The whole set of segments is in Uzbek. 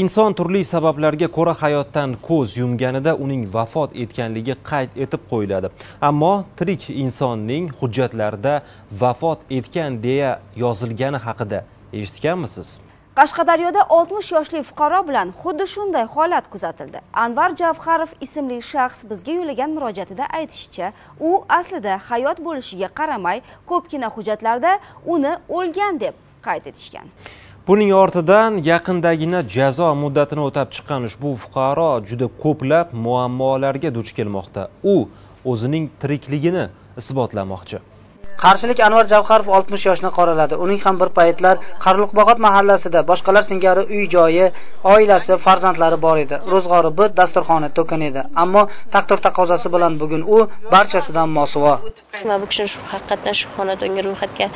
inson turli sabablarga ko'ra hayotdan ko'z yumganida uning vafot etganligi qayd etib qo'yiladi. Ammo tirik insonning hujjatlarida vafot etgan deya yozilgani haqida eshitganmisiz? Qashqadaryoda 60 yoshli fuqaro bilan xuddi shunday holat kuzatildi. Anvar javharov ismli shaxs bizga yo'llagan murojaatida aytishicha u aslida hayot bo'lishiga qaramay ko'pgina hujjatlarda uni o'lgan deb qayd etishgan. Buning ortidan yaqindagina jazo muddatini o'tab chiqqan ushbu fuqaro juda ko'plab muammolarga duch kelmoqda. U o'zining tirikligini isbotlamoqchi. Qarshilik anvar javharov 60 yoshni qoraladi. Uning ham bir paytlar Qarliqbog'ot mahallasida boshqalar singari uy joyi oilasi farzandlari bor edi. Ro'zg'ori bir dasturxoni to'kin edi. Ammo taqdir taqozosi bilan bugun u barchasidan mosuvo. Man bu kishini shu haqiqatdan shu xonadonga ro'yxatga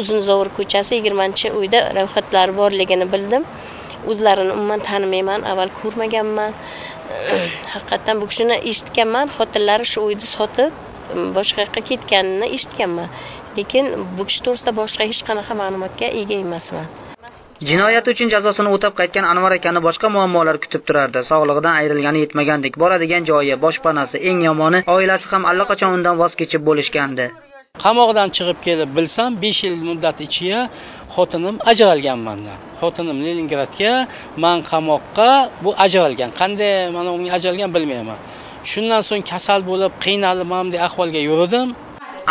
uzunzovur ko'chasi yigirmanchi uyda ro'yxatlari borligini bildim. O'zlarini umuman tanimayman avval ko'rmaganman. Haqiqatdan bu kishini eshitganman. Xotinlari shu uyni sotib boshqa yoqqa ketganini eshitganman. Lekin bu kishi to'g'risida boshqa hech qanaqa ma'lumotga ega emasman. Jinoyat uchun jazosini o'tab qaytgan anvar akani boshqa muammolar kutib turardi. Sog'lig'idan ayrilgani yetmagandek boradigan joyi boshpanasi eng yomoni oilasi ham allaqachon undan voz kechib bo'lishgandi. Qamoqdan chiqib kelib bilsam besh yil muddat ichiga xotinim ajralgan mandan xotinim leningradga man qamoqqa bu ajralgan. Qanday mana unga ajralgan bilmayman shundan so'ng kasal bo'lib qiynalib bunday ahvolga yurdim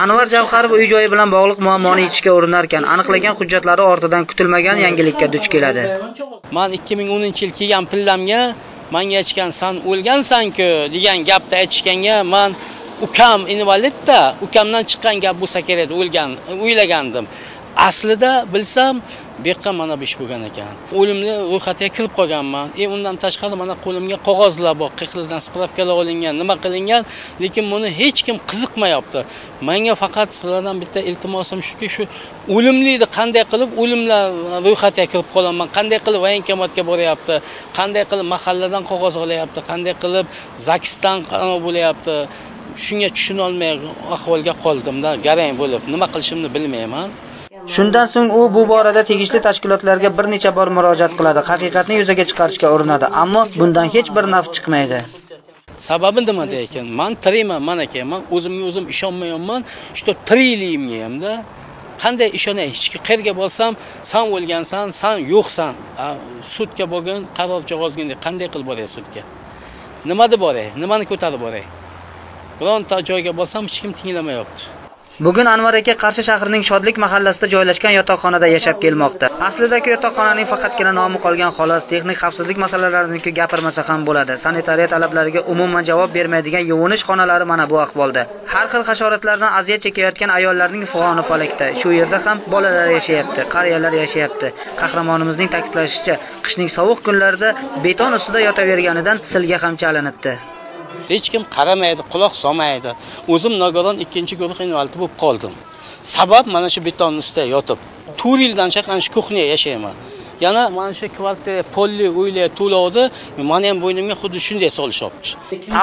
anvar javharov uy joyi bilan bog'liq muammoni yechishga urinarkan aniqlagan hujjatlari ortidan kutilmagan yangilikka duch keladi. Man 2010 yil kelgan pillamga manga aytgan san o'lgansan-ku degan gapni aytishganga man ukam invalidda ukamdan chiqqan gap bo'lsa kerak o'lgan o'ylagandim. Aslida bilsam bu yoqqa mana bu ish bo'lgan ekan. O'limni ro'yxatiga kirib qolganman. E undan tashqari mana qo'limga qog'ozlar bor qihlidan spravkalar olingan. Nima qilingan? Lekin buni hech kim qiziqmayapti. Menga faqat sizlardan bitta iltimosim shuki shu o'limlikni qanday qilib o'limlar ro'yxatiga kirib qolaman? Qanday qilib voyenkomatga boryapti? Qanday qilib mahalladan qog'oz olyapti qanday qilib zakisdan bo'lyapti? Shunga tushunolmay ahvolga qoldimda garang bo'lib. Nima qilishimni bilmayman. Shundan so'ng u bu borada tegishli tashkilotlarga bir necha bor murojaat qiladi haqiqatni yuzaga chiqarishga urinadi. Ammo bundan hech bir naf chiqmaydi. Sababi nima ekan man tirikman mana aka men o'zimga o'zim ishonmayapman. Что tirikligimga hamda qanday ishonay? Hech qayerga bo'lsam san o'lgansan san yo'qsan. Sudga bo'lgan qaror jog'ozgin qanday qilib boray sudga? Nimada boray? Nimani ko'tarib boray? Bironta joyga bo'lsam hech kim tinglamayapti. Bugun anvar aka qarshi shahrining shodlik mahallasida joylashgan yotoqxonada yashab kelmoqda. Aslidagi yotoqxonaning faqatgina nomi qolgan xolos texnik xavfsizlik masalalarini gapirmasa ham bo'ladi. Sanitariya talablariga umuman javob bermaydigan yuvinish xonalari mana bu ahvolda. Har xil hasharotlardan aziyat chekayotgan ayollarning fig'oni palakda. shu yerda ham bolalar yashayapti qariyalar yashayapti. Qahramonimizning ta'kidlashicha qishning sovuq kunlarida beton ustida yotaverganidan silga ham chalinibdi. Hech kim qaramaydi quloq solmaydi. O'zim nogiron ikkinchi guruh invalidi bo'lib qoldim. Sabab mana shu beton ustida yotib to'rt yildan chaqan shu kuxnyada yashayman. Yana mana shu kvartira polli uylar to'lovdi. Mani ham bo'ynimga xuddi shunday solishyapti.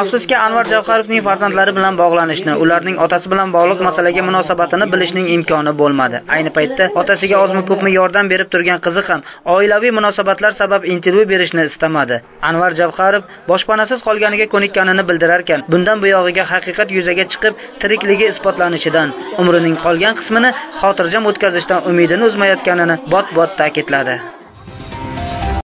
Afsuski anvar javharovning farzandlari bilan bog'lanishni ularning otasi bilan bog'liq masalaga munosabatini bilishning imkoni bo'lmadi. Ayni paytda otasiga ozmi ko'pmi yordam berib turgan qizi ham oilaviy munosabatlar sabab intervyu berishni istamadi. Anvar javharov boshpanasiz qolganiga ko'nikkanini bildirarkan bundan buyog'iga haqiqat yuzaga chiqib tirikligi isbotlanishidan umrining qolgan qismini xotirjam o'tkazishdan umidini uzmayotganini bot bot ta'kidladi.